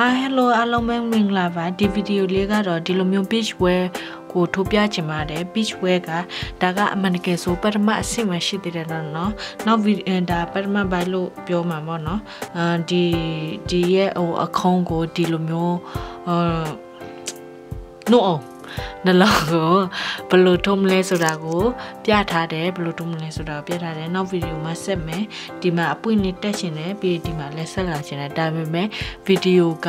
Hi hello အားလုံးပဲမင်္ဂလာပါဒီဗီဒီယိုလေးကတော့ဒီလိုမျိုး beach wear ကိုထိုးပြချင်ပါတယ် beach wear ကဒါကအမှန်တကယ်ဆိုပထမအဆင့်မှရှိသေးတယ်နော်နော်နောက်ဒါပထမဘိုင်လို့ပြောမှာပေါ့နော်အာဒီဒီရဲ့ဟိုအခုံးကိုဒီလိုမျိုးအာနို့အောင် နှလုံးကိုဘယ်လိုထုံးမလဲဆိုတာကိုပြထားတယ်ဘယ်လိုထုံးမလဲဆိုတာကိုပြထားတယ်နောက်ဗီဒီယိုမှာဆက်မယ်ဒီမှာအပွင့်လေးတက်ရှင်တယ်ပြီးဒီမှာလက်ဆက်လာရှင်တယ်ဒါပေမဲ့ဗီဒီယိုက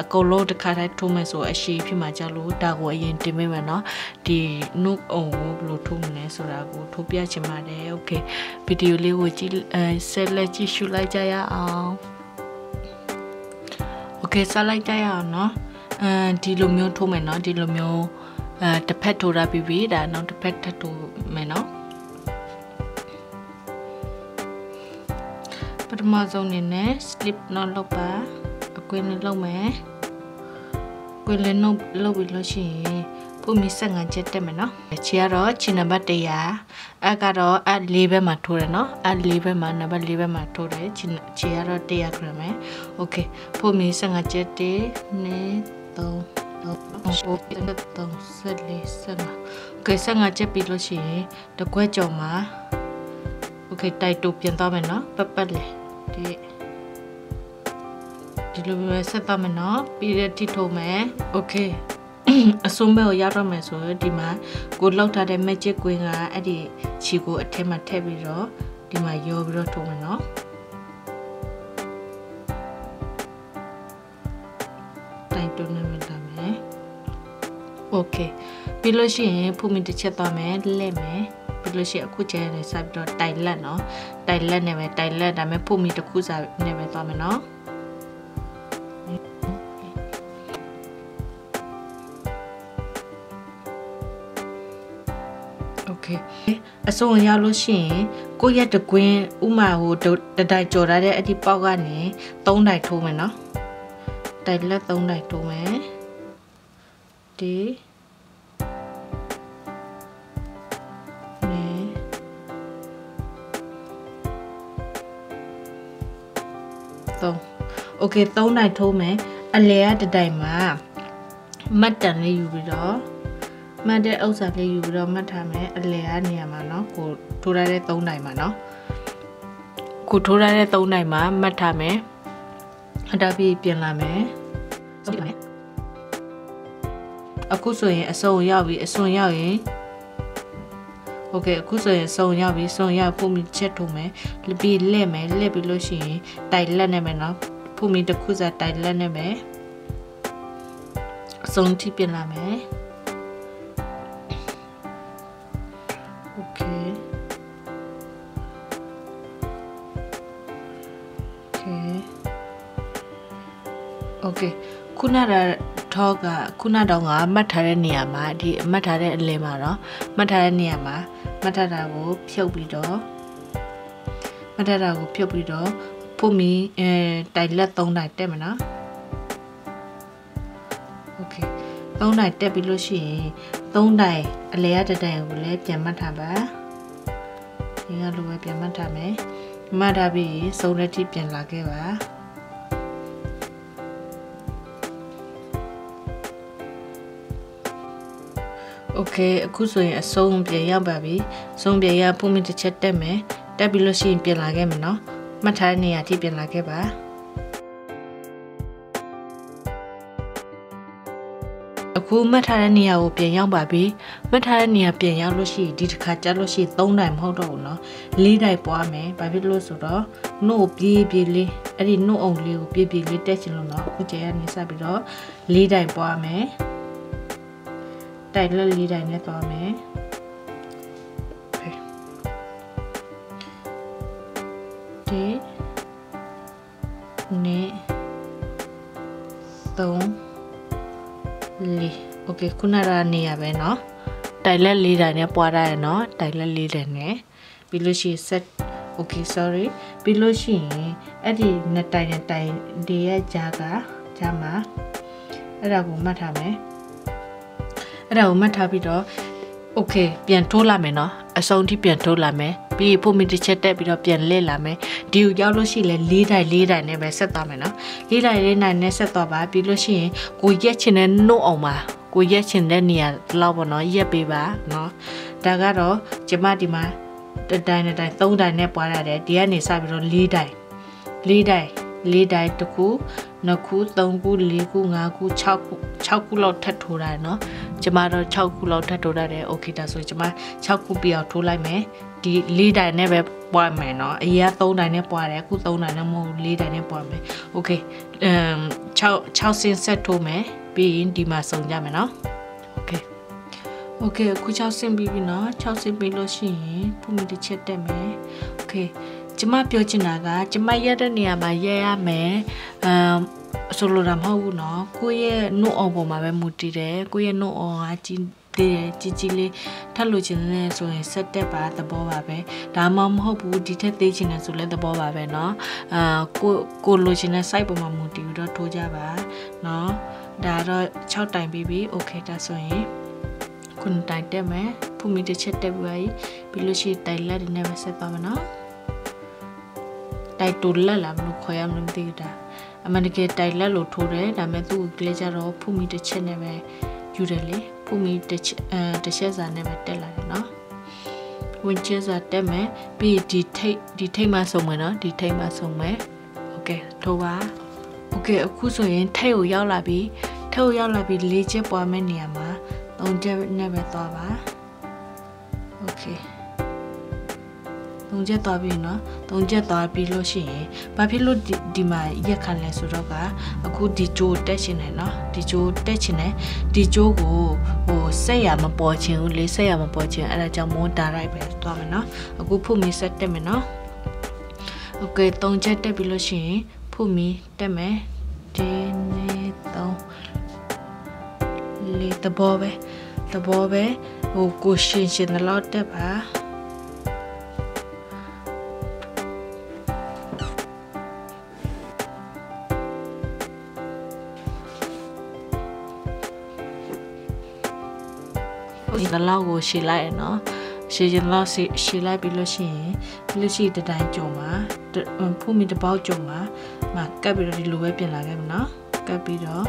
အကုန်လုံးတစ်ခါတည်းထုံးမယ်ဆိုအရှိဖြစ်မှာကြောက်လို့ဒါကိုအရင်တင်ပေးမယ်နော်ဒီနုအောင်ကိုဘယ်လိုထုံးမလဲဆိုတာကိုထိုးပြချင်ပါတယ်โอเคဗီဒီယိုလေးကိုကြည့်အဲဆက်လက်ကြည့်ရှုလိုက်ကြရအောင်โอเคဆက်လိုက်ကြရအောင်เนาะအဲဒီလိုမျိုးထိုးမယ်เนาะဒီလိုမျိုး အဲတစ်ဖက်ထိုးရပြီးပြီဒါနောက်တစ်ဖက်ထပ်ထိုးမယ်နော်ပထမဆုံးအနေနဲ့ slip knot လုပ်ပါအကွင်းနဲ့လုပ်မယ်ကွင်းလည်းနှုတ်လုပ်ပြီးလို့ရှိရင်ပုံမီ15ချက်တက်မယ်နော်ခြေကတော့ခြေနံပါတ်100အကတော့အ4ဘက်မှာထိုးတယ်နော်အ4ဘက်မှာနံပါတ်4ဘက်မှာထိုးတယ်ခြေခြေကတော့100 gram ပဲ okay ပုံမီ15ချက်1 2 3တော့ ဟိုတက်တော့ဆက်လေးဆက်မှာโอเคဆက်ငါချက်ပြီးလို့ရှိရင်တကွက်ကြော်မှာโอเคတိုက်တူပြန်သွားမယ်နော်ပတ်ပတ်လေဒီဒီလိုပဲဆက်သွားမယ်နော်ပြီးတဲ့ထိထုံမယ်โอเคအစုံမဲ့ကိုရောက်တော့မယ်ဆိုရင်ဒီမှာကိုလောက်ထားတဲ့ magic queen ကအဲ့ဒီခြီကိုအထက်မှာထည့်ပြီးတော့ဒီမှာရောပြီးတော့ထုံမယ်နော်တို okay ပြီးလို့ရှိရင်ဖူမီတစ်ချက်သွားမယ်လက်မယ်ပြီးလို့ရှိရင်အခုကျန်နေစပြီးတော့တိုင်လက်နော်တိုင်လက်နဲ့ပဲတိုင်လက်ဒါမဲ့ဖူမီတစ်ခုစာနဲ့ပဲသွားမယ်နော်အစုံရောက်လို့ရှိရင်ကိုရက်တကွင်းဥမာဟိုတတိုင်ကြော်ထားတဲ့အဒီပေါက်ကနေ3တိုင်ထိုးမယ်နော်တိုင်လက်3တိုင်ထိုးမယ်ဒီ 3 okay 3နိုင်ထိုးမယ်အလဲကတတိုင်မှာမတ်တန်လေးယူပြီးတော့မတ်တဲ့ဥစ္စာလေးယူပြီးတော့မှတ်ထားမယ်အလဲကနေရာမှာเนาะကိုထိုးရတဲ့3နိုင်မှာเนาะကိုထိုးရတဲ့3နိုင်မှာမှတ်ထားမယ်အတားပြီးပြင်လာမယ်ဆုံးပြမယ်အခုဆိုရင်အစုံရောက်ပြီအစုံရောက်ရင်โอเคအခုဆိုရင်စုံရောက်ပြီစုံရောက်ဖုန်မီချက်ထုံမယ်ပြီးလက်မယ်လက်ပြီးလို့ရှိရင်တိုင်လက်နဲ့မယ်နော် ဖူမီတစ်ခုစားတိုင်လက်နဲ့မယ်အဆုံးထိပြင်လာမယ် okay okay okay ခုနကထောကခုနတော့ငါမှတ်ထားတဲ့နေရာမှာဒီမှတ်ထားတဲ့အလင်းမှာတော့မှတ်ထားတဲ့နေရာမှာမှတ်ထားတာကိုဖြုတ်ပြီးတော့မှတ်ထားတာကိုဖြုတ်ပြီးတော့ ဖို့မီအဲတိုင်လက်3တိုင်တက်မနော်โอเค3တိုင်တက်ပြီးလို့ရှိရင်3တိုင်အလဲရတဲ့တိုင်ကိုလည်းပြန်မှတ်ထားပါဒီကလိုပဲပြန်မှတ်ထားမယ်မှတ်ထားပြီးစုံတဲ့ထိပြန်လာခဲ့ပါโอเคအခုဆိုရင်အဆုံးပြန်ရောက်ပါပြီအဆုံးပြန်ရဖုန်းမတစ်ချက်တက်မယ်တက်ပြီးလို့ရှိရင်ပြန်လာခဲ့မယ်နော် မှတ်ထားတဲ့နေရာထိပြန်လာခဲ့ပါအခုမှတ်ထားတဲ့နေရာကိုပြန်ရောက်ပါပြီမှတ်ထားတဲ့နေရာပြန်ရောက်လို့ရှိရင်ဒီတစ်ခါကျလို့ရှိရင်၃တိုင်မဟုတ်တော့ဘူးเนาะ၄တိုင်ပွားမယ်ဘာဖြစ်လို့ဆိုတော့နှုတ်ပြေးပြေးလေးအဲ့ဒီနှုတ်အောင်လေးကိုပြေးပြေးလေးတက်ချင်လို့เนาะအခုကျရနေစပြီးတော့၄တိုင်ပွားမယ်တိုင်လက်လေးတိုင်နဲ့သွားမယ် ဒီနေသုံးလေးโอเคခုနကနေရပဲเนาะတိုင်လက်လေးတိုင်နဲ့ပွားရတယ်เนาะတိုင်လက်လေးတိုင်နဲ့ပြီးလို့ရှိရင် set okay sorry ပြီးလို့ရှိရင်အဲ့ဒီနှစ်တိုင်နဲ့တိုင်ဒီရဲ့ကြားကကြားမှာအဲ့ဒါကိုမှတ်ထားမယ်အဲ့ဒါကိုမှတ်ထားပြီးတော့ okay ပြန်ထိုးလာမယ်နော်အစုံထိပြန်ထိုးလာမယ် ပြီးဖို့မီတစ်ချက်တက်ပြီးတော့ပြန်လှည့်လာမယ် ဒီကိုရောက်လို့ရှိလဲ၄တိုင်၄တိုင်နဲ့ပဲဆက်သွားမယ်နော်၄တိုင်၄တိုင်နဲ့ဆက်သွားပါပြီးလို့ရှိရင်ကိုရက်ချင်တဲ့နှုတ်အောင်ပါကိုရက်ချင်တဲ့နေရာလောက်ပေါ့နော်ရက်ပေးပါနော်ဒါကတော့ကျမဒီမှာတတိုင်တတိုင်၃တိုင်နဲ့ပွားရတယ်ဒီကနေစပြီးတော့၄တိုင်၄တိုင်၄တိုင်တစ်ခုနှစ်ခုသုံးခုလေးခုငါးခု6ခု6ခုလောက်ထပ်ထိုးတာเนาะကျမတော့6ခုလောက်ထပ်ထိုးရတယ်โอเคဒါဆိုကျမ6ခုပြအောင်ထိုးလိုက်မယ် ဒီ၄တိုင်နဲ့ပဲပွားမယ်เนาะအရင်က3တိုင်နဲ့ပွားတယ်အခု3တိုင်နဲ့မဟုတ်4တိုင်နဲ့ပွားမယ်โอเคအမ်6 6စင်ဆက်ထိုးမယ်ပြီးရင်ဒီမှာစုံကြမယ်เนาะโอเคโอเคအခု6ဆင်းပြီးပြီเนาะ6ဆင်းပြီးလို့ရှိရင်ဖုန်မီတစ်ချက်တက်မယ်โอเคကျမပြောချင်တာကကျမရက်တဲ့နေရာမှာရက်ရမယ်အမ်ဆိုလိုတာမဟုတ်ဘူးเนาะကိုယ့်ရဲ့နှုတ်အောင်ပေါ်မှာပဲမူတည်တယ်ကိုယ့်ရဲ့နှုတ်အောင်ကကြီး တည်ကြီးကြီးလေးထပ်လို့ချင်တယ်ဆိုရင်ဆက်တက်ပါသဘောပါပဲဒါမှမဟုတ်ဘူးဒီထက်သေးချင်တယ်ဆိုလည်းသဘောပါပဲเนาะအာကိုကိုလိုချင်တဲ့ site ပေါ်မှာမူတည်ပြီးတော့ထိုးကြပါเนาะဒါတော့6တိုင်ပြီးပြီ okay ဒါဆိုရင်ခုနတိုင်တက်မယ်ဖူမီတစ်ချက်တက်ပြီးပြီးလို့ရှိရင်တိုင်လက်တွေနဲ့ပဲဆက်သွားမယ်เนาะတိုက်တူလက်လာမလို့ခေါ်ရမလို့မသိဘူးဒါအမှန်တကယ်တိုက်လက်လို့ထိုးတယ်ဒါပေမဲ့သူ့ကလေးကြတော့ဖူမီတစ်ချက်နဲ့ပဲယူတယ်လေ ဖူမီတစ်ချက်အဲတစ်ချက်စာနဲ့ပဲတက်လာတယ်နော်ဝင်ချက်စာတက်မယ်ပြီးဒီထိတ်ဒီထိတ်မှဆုံးမယ်နော်ဒီထိတ်မှဆုံးမယ်โอเคထိုးပါโอเคအခုဆိုရင်ထိတ်ကိုရောက်လာပြီထိတ်ကိုရောက်လာပြီလေးချက်ပွားမယ့်နေရာမှာသုံးချက်နဲ့ပဲသွားပါโอเค သုံးချက်သွားပြီเนาะသုံးချက်သွားပြီးလို့ရှိရင်ဘာဖြစ်လို့ဒီမှာရက်ခံလဲဆိုတော့ကအခုဒီဂျိုးတက်ရှင်တယ်เนาะဒီဂျိုးတက်ရှင်တယ်ဒီဂျိုးကိုဟိုဆက်ရမပေါ်ချင်ဘူးလေဆက်ရမပေါ်ချင်အဲ့ဒါကြောင့်မိုးဒါရိုက်ပဲသွားမယ်เนาะအခုဖုမီဆက်တက်မယ်เนาะโอเคသုံးချက်တက်ပြီးလို့ရှိရင်ဖုမီတက်မယ်ဒီနေ့သုံးလေးတဘောပဲတဘောပဲဟိုကိုရှင်ရှင်တော့တက်ပါ လောက်ကိုရှည်လိုက်ရနော်ရှည်ရင်လောက်ရှည်လိုက်ပြီးလို့ရှိရင်ပြီးလို့ရှိရင်တတိုင်းကြုံမှာဖူးမီတပေါက်ကြုံမှာမကပ်ပြီးတော့ဒီလိုပဲပြင်လာခဲ့မှာနော်ကပ်ပြီးတော့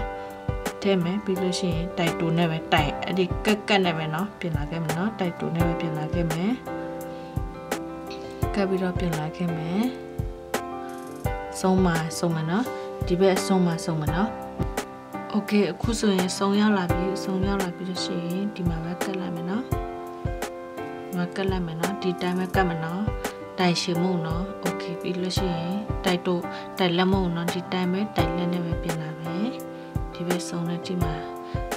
ထဲမယ်ပြီးလို့ရှိရင်တိုက်တူနဲ့ပဲတိုက်အဲ့ဒီကက်ကက်နဲ့ပဲနော်ပြင်လာခဲ့မှာနော်တိုက်တူနဲ့ပဲပြင်လာခဲ့မယ်ကပ်ပြီးတော့ပြင်လာခဲ့မယ်ဆုံးမဆုံးမနော်ဒီဘက်အဆုံးမဆုံးမနော် โอเคအခုဆိုရင်စုံရောက်လာပြီစုံရောက်လာပြီလို့ရှိရင်ဒီမှာပဲကတ်လိုက်မယ်နော်ဒီမှာကတ်လိုက်မယ်နော်ဒီတိုင်းပဲကတ်မယ်နော်တိုင်ရှင်မုံနော်โอเคပြီးလို့ရှိရင်တိုက်တို့တိုက်လက်မုံနော်ဒီတိုင်းပဲတိုက်လက်နဲ့ပဲပြင်လာမယ်ဒီဘက်စုံနဲ့ဒီမှာ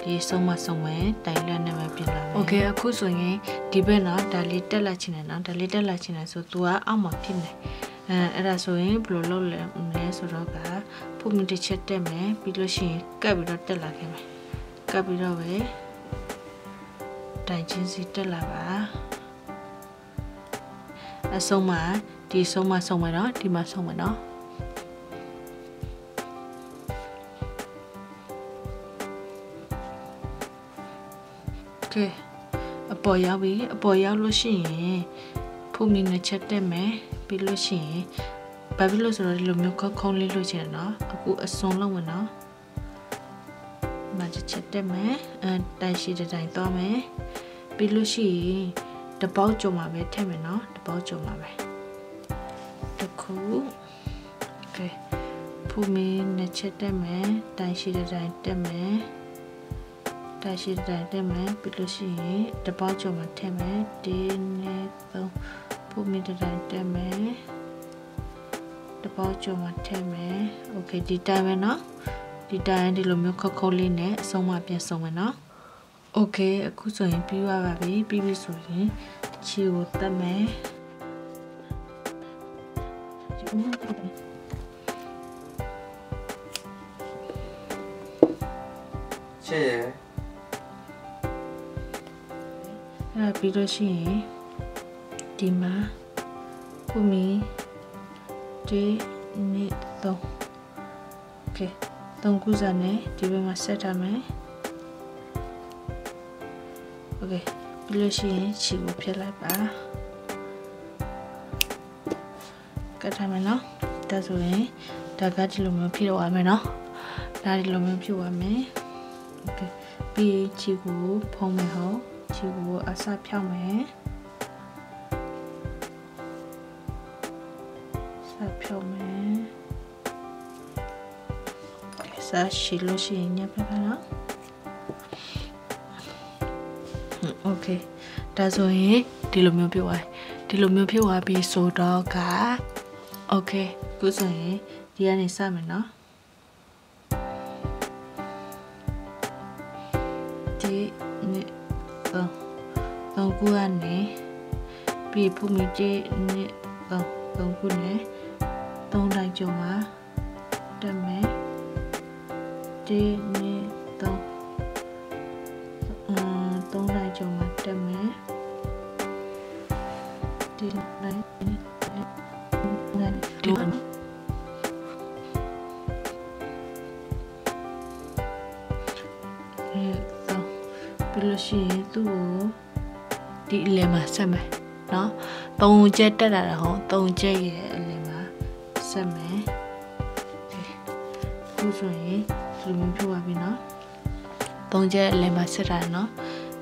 ဒီစုံမစုံမယ်တိုင်လက်နဲ့ပဲပြင်လာမယ်โอเคအခုဆိုရင်ဒီဘက်နော်ဒါလေးတက်လာချင်တယ်နော်ဒါလေးတက်လာချင်တယ်ဆို तू ကအောက်မှာဖြစ်နေ အဲအဲ့ဒါဆိုရင်ဘယ်လိုလုပ်လဲလဲဆိုတော့ကဖုန်တစ်ချက်တက်မယ်ပြီးလို့ရှိရင်ကပ်ပြီးတော့တက်လာခဲ့မယ်ကပ်ပြီးတော့ပဲတိုင်ချင်းစီတက်လာပါအဆုံးမှာဒီဆုံးမဆုံးမယ်နော်ဒီမှာဆုံးမယ်နော်ကဲအပေါ်ရောက်ပြီအပေါ်ရောက်လို့ရှိရင် ဖုန်မီနှစ်ချက်တက်မယ်ပြီးလို့ရှိရင်ဘာဖြစ်လို့ဆိုတော့ဒီလိုမျိုးခခုံးလေးလို့ချင်တယ်နော်အခုအစွန်လုံးဝင်နော်မချက်ချက်တက်မယ်အဲတိုင်ရှိတဲ့တိုင်သွားမယ်ပြီးလို့ရှိရင်တပေါက်ကြုံမှာပဲထည့်မယ်နော်တပေါက်ကြုံမှာပဲတခုကဲဖူမင်းနှစ်ချက်တက်မယ်တိုင်ရှိတဲ့တိုင်တက်မယ်တိုင်ရှိတဲ့တိုင်တက်မယ်ပြီးလို့ရှိရင်တပေါက်ကြုံမှာထည့်မယ်ဒီနဲ့သုံး ဖူမင်းတဲ့တိုင်တက်မယ်တပေါက်ကြုံမှာထည့်မယ်โอเคဒီတိုင်းပဲเนาะဒီတိုင်းဒီလိုမျိုးခက်ခုတ်လေးနဲ့အဆုံးမပြန်ဆုံးမယ်เนาะโอเคအခုဆိုရင်ပြီးသွားပါပြီပြီးပြီဆိုရင်ခြေကိုတက်မယ်谢谢。အဲ့ပြီးတော့ရှိရင် ဒီမှာခုမီဒီနေတော့ Okay သုံးခုစားနဲ့ဒီဘက်မှာဆက်ထားမယ် Okay ပြီးလို့ရှိရင်ခြေကိုဖြတ်လိုက်ပါကတ်ထားမယ်နော်ဒါဆိုရင်ဒါကဒီလိုမျိုးဖြည့်တော့ရမယ်နော်ဒါဒီလိုမျိုးဖြည့်ရမယ် Okay ပြီးခြေကိုဖုံးမယ်ဟုတ်ခြေကိုအစဖြောက်မယ် စဖြောက်မယ်စားရှိလို့ရှိရင်ညပြပါနော်โอเคဒါဆိုရင်ဒီလိုမျိုးဖြစ်သွားဒီလိုမျိုးဖြစ်သွားပြီဆိုတော့ကโอเคခုဆိုရင်ဒီကနေစမယ်နော်ဒီနေ့တော့တော့ခုကနေပြီးဖုန်မီဒီနေ့တော့တော့ခုနဲ့ သုံးတိုင်းကြုံမှာတက်မယ်ဒီနေ့တော့အမ်သုံးတိုင်းကြုံမှာတက်မယ်ဒီတိုင်းဒီ အဲတော့ပြီးလို့ရှိရင်သူ့ကိုဒီအလယ်မှာဆက်မယ်เนาะသုံးချက်တက်လာတာဟောသုံးချက်ရဲ့အလယ်မှာ ဆက်မယ်ခုဆိုရင်ဒီလိုမျိုးဖြစ်သွားပြီเนาะသုံးချက်အလယ်မှာဆက်တာเนาะ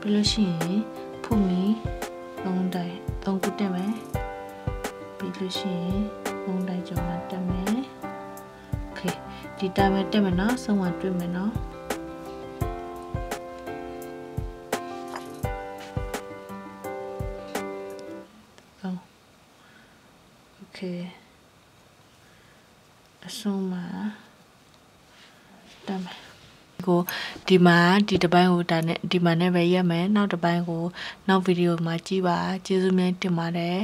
ပြီးလို့ရှိရင်ဖုန်မီသုံးတိုင်သုံးခုတက်မယ်ပြီးလို့ရှိရင်သုံးတိုင်ကျော်မှာတက်မယ်โอเคဒီတိုင်းပဲတက်မယ်เนาะဆုံးမတွေ့မယ်เนาะ Oh. Okay. အဆုံးမှာတမ်းကိုဒီမှာဒီတစ်ပိုင်းကိုဒါနဲ့ဒီမှာနဲ့ပဲရက်မယ်နောက်တစ်ပိုင်းကို နောက်ဗီဒီယိုမှာကြည့်ပါကျေးဇူးများတင်ပါတယ်